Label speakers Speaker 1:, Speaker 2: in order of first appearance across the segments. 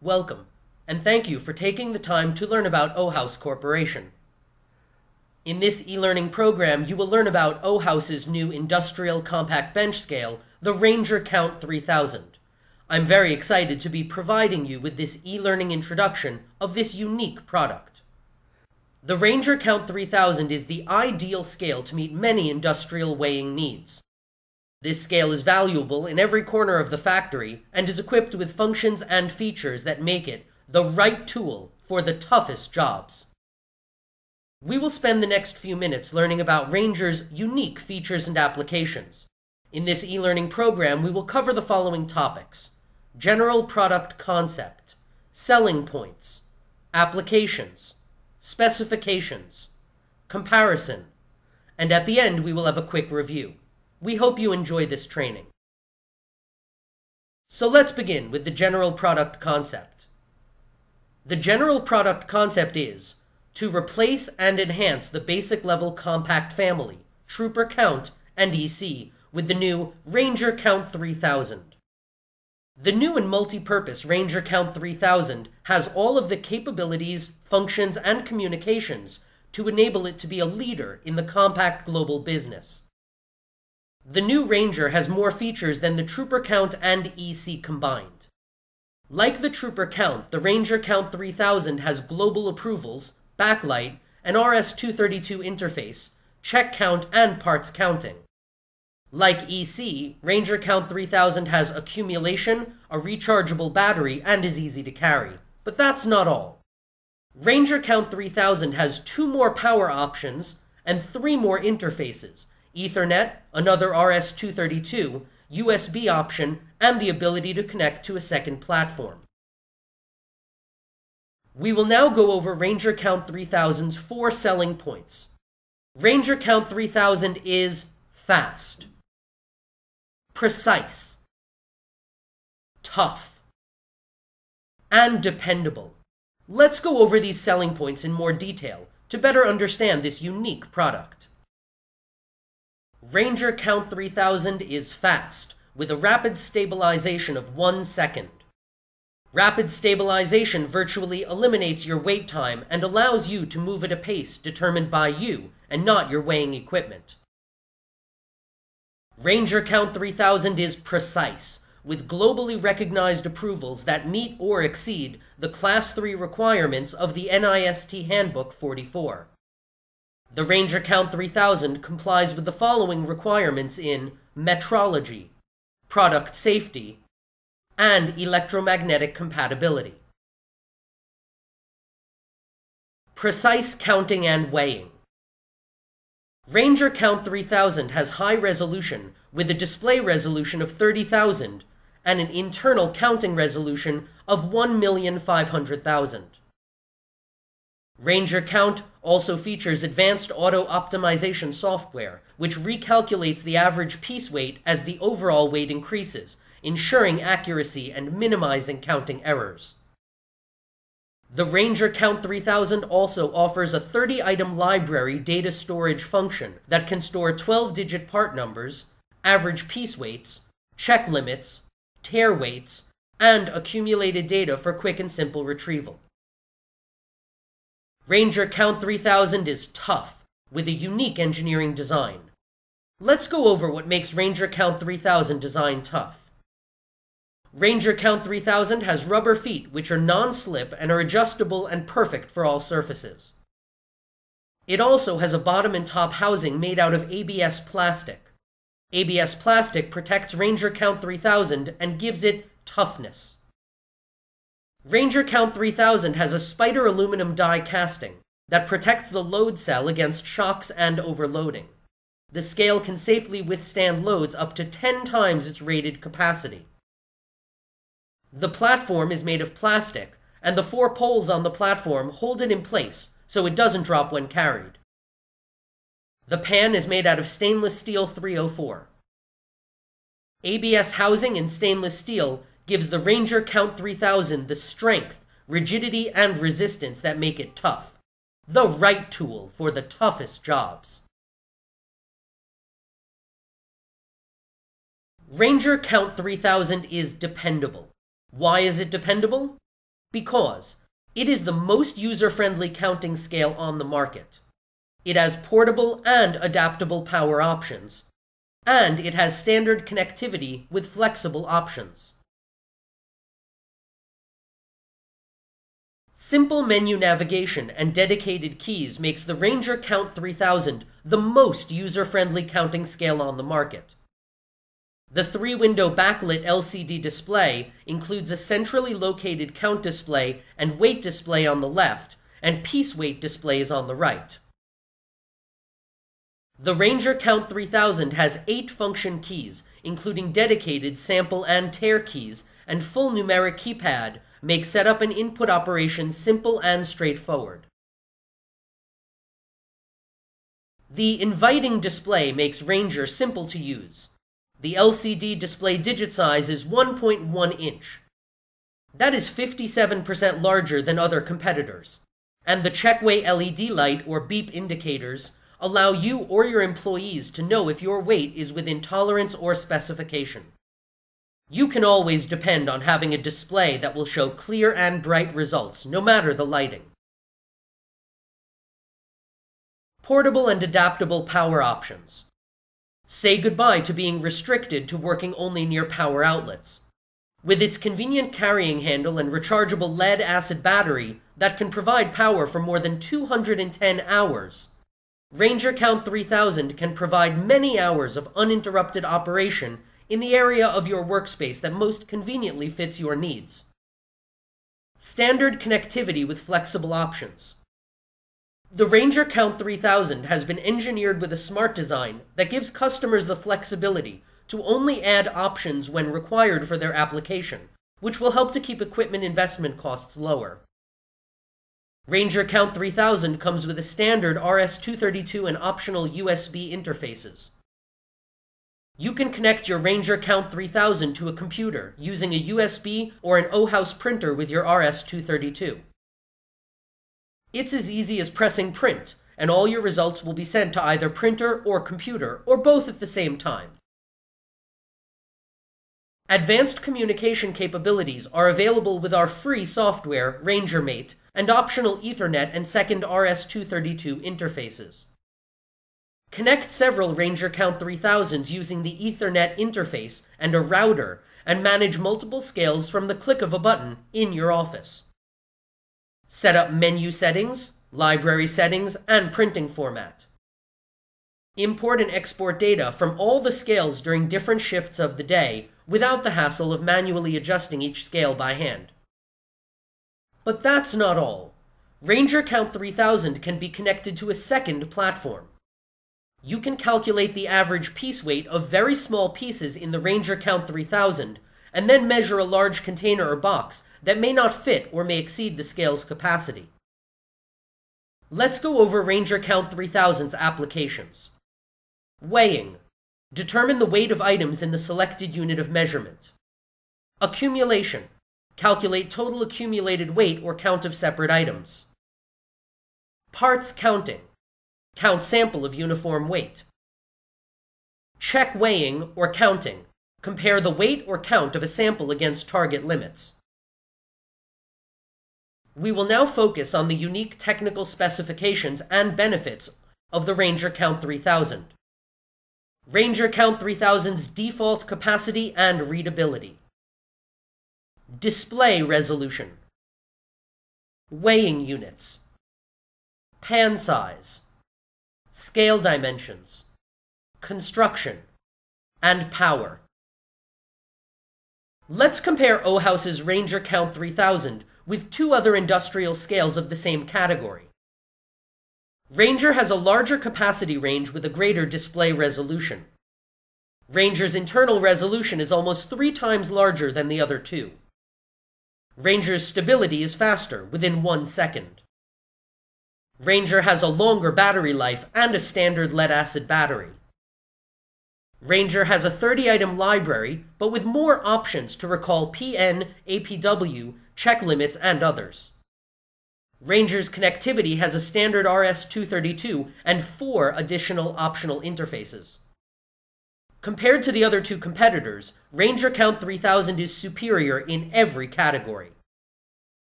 Speaker 1: Welcome, and thank you for taking the time to learn about OHAUS Corporation. In this e-learning program, you will learn about OHAUS's new industrial compact bench scale, the Ranger Count 3000. I'm very excited to be providing you with this e-learning introduction of this unique product. The Ranger Count 3000 is the ideal scale to meet many industrial weighing needs. This scale is valuable in every corner of the factory and is equipped with functions and features that make it the right tool for the toughest jobs. We will spend the next few minutes learning about Ranger's unique features and applications. In this e-learning program, we will cover the following topics. General product concept, selling points, applications, specifications, comparison, and at the end we will have a quick review. We hope you enjoy this training. So let's begin with the general product concept. The general product concept is to replace and enhance the basic level compact family, Trooper Count, and EC with the new Ranger Count 3000. The new and multi-purpose Ranger Count 3000 has all of the capabilities, functions, and communications to enable it to be a leader in the compact global business. The new Ranger has more features than the Trooper Count and EC combined. Like the Trooper Count, the Ranger Count 3000 has global approvals, backlight, an RS-232 interface, check count, and parts counting. Like EC, Ranger Count 3000 has accumulation, a rechargeable battery, and is easy to carry. But that's not all. Ranger Count 3000 has two more power options and three more interfaces, Ethernet, another RS-232, USB option, and the ability to connect to a second platform. We will now go over Ranger Count 3000's four selling points. Ranger Count 3000 is fast, precise, tough, and dependable. Let's go over these selling points in more detail to better understand this unique product. Ranger Count 3000 is fast, with a rapid stabilization of one second. Rapid stabilization virtually eliminates your wait time and allows you to move at a pace determined by you and not your weighing equipment. Ranger Count 3000 is precise, with globally recognized approvals that meet or exceed the Class 3 requirements of the NIST Handbook 44. The Ranger Count 3000 complies with the following requirements in metrology, product safety, and electromagnetic compatibility. Precise counting and weighing. Ranger Count 3000 has high resolution with a display resolution of 30,000 and an internal counting resolution of 1,500,000. Ranger Count also features advanced auto optimization software, which recalculates the average piece weight as the overall weight increases, ensuring accuracy and minimizing counting errors. The Ranger Count 3000 also offers a 30 item library data storage function that can store 12 digit part numbers, average piece weights, check limits, tare weights, and accumulated data for quick and simple retrieval. Ranger Count 3000 is tough, with a unique engineering design. Let's go over what makes Ranger Count 3000 design tough. Ranger Count 3000 has rubber feet which are non-slip and are adjustable and perfect for all surfaces. It also has a bottom and top housing made out of ABS plastic. ABS plastic protects Ranger Count 3000 and gives it toughness. Ranger Count 3000 has a spider aluminum die casting that protects the load cell against shocks and overloading. The scale can safely withstand loads up to 10 times its rated capacity. The platform is made of plastic, and the four poles on the platform hold it in place so it doesn't drop when carried. The pan is made out of stainless steel 304. ABS housing in stainless steel gives the Ranger Count 3000 the strength, rigidity, and resistance that make it tough. The right tool for the toughest jobs. Ranger Count 3000 is dependable. Why is it dependable? Because it is the most user-friendly counting scale on the market. It has portable and adaptable power options, and it has standard connectivity with flexible options. Simple menu navigation and dedicated keys makes the Ranger Count 3000 the most user-friendly counting scale on the market. The three-window backlit LCD display includes a centrally located count display and weight display on the left, and piece weight displays on the right. The Ranger Count 3000 has eight function keys, including dedicated sample and tare keys, and full numeric keypad, make setup and input operations simple and straightforward. The inviting display makes Ranger simple to use. The LCD display digit size is 1.1 inch. That is 57% larger than other competitors. And the checkweigh LED light or beep indicators allow you or your employees to know if your weight is within tolerance or specification. You can always depend on having a display that will show clear and bright results, no matter the lighting. Portable and adaptable power options. Say goodbye to being restricted to working only near power outlets. With its convenient carrying handle and rechargeable lead acid battery that can provide power for more than 210 hours, Ranger Count 3000 can provide many hours of uninterrupted operation in the area of your workspace that most conveniently fits your needs. Standard connectivity with flexible options. The Ranger Count 3000 has been engineered with a smart design that gives customers the flexibility to only add options when required for their application, which will help to keep equipment investment costs lower. Ranger Count 3000 comes with a standard RS-232 and optional USB interfaces. You can connect your Ranger Count 3000 to a computer using a USB or an OHAUS printer with your RS-232. It's as easy as pressing print, and all your results will be sent to either printer or computer, or both at the same time. Advanced communication capabilities are available with our free software, RangerMate, and optional Ethernet and second RS-232 interfaces. Connect several Ranger Count 3000s using the Ethernet interface and a router and manage multiple scales from the click of a button in your office. Set up menu settings, library settings, and printing format. Import and export data from all the scales during different shifts of the day without the hassle of manually adjusting each scale by hand. But that's not all. Ranger Count 3000 can be connected to a second platform. You can calculate the average piece weight of very small pieces in the Ranger Count 3000 and then measure a large container or box that may not fit or may exceed the scale's capacity. Let's go over Ranger Count 3000's applications. Weighing. Determine the weight of items in the selected unit of measurement. Accumulation. Calculate total accumulated weight or count of separate items. Parts counting. Count sample of uniform weight. Check weighing or counting. Compare the weight or count of a sample against target limits. We will now focus on the unique technical specifications and benefits of the Ranger Count 3000. Ranger Count 3000's default capacity and readability. Display resolution. Weighing units. Pan size. Scale dimensions. Construction. And power. Let's compare OHAUS's Ranger Count 3000 with two other industrial scales of the same category. Ranger has a larger capacity range with a greater display resolution. Ranger's internal resolution is almost three times larger than the other two. Ranger's stability is faster, within one second. Ranger has a longer battery life and a standard lead acid battery. Ranger has a 30 item library, but with more options to recall PN, APW, check limits, and others. Ranger's connectivity has a standard RS-232 and four additional optional interfaces. Compared to the other two competitors, Ranger Count 3000 is superior in every category.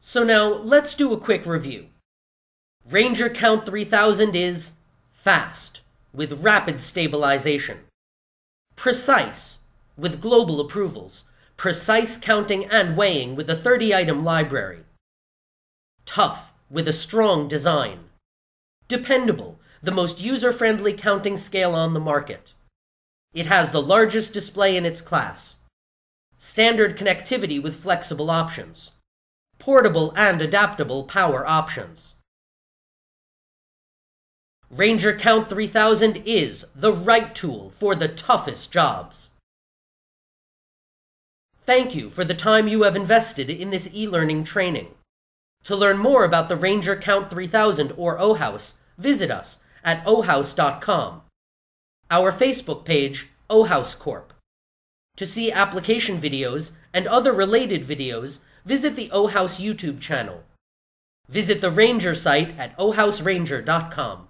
Speaker 1: So now let's do a quick review. Ranger Count 3000 is fast, with rapid stabilization. Precise, with global approvals, precise counting and weighing with a 30 item library. Tough, with a strong design. Dependable, the most user friendly counting scale on the market. It has the largest display in its class. Standard connectivity with flexible options. Portable and adaptable power options. Ranger Count 3000 is the right tool for the toughest jobs. Thank you for the time you have invested in this e-learning training. To learn more about the Ranger Count 3000 or OHAUS, visit us at ohaus.com. Our Facebook page, OHAUS Corp. To see application videos and other related videos, visit the OHAUS YouTube channel. Visit the Ranger site at ohausranger.com.